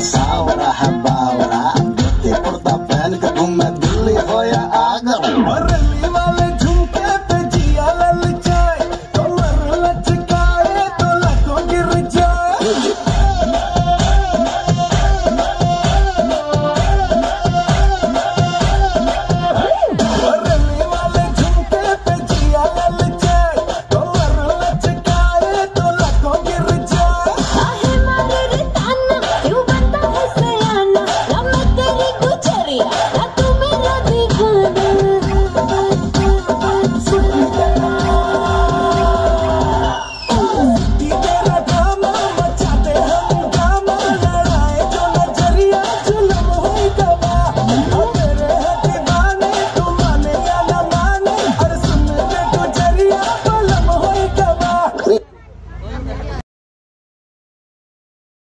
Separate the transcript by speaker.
Speaker 1: That's how I have